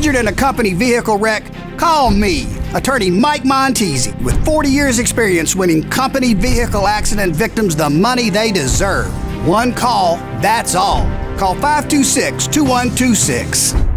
Injured in a company vehicle wreck? Call me, attorney Mike Montesi, with 40 years' experience winning company vehicle accident victims the money they deserve. One call, that's all. Call 526 2126.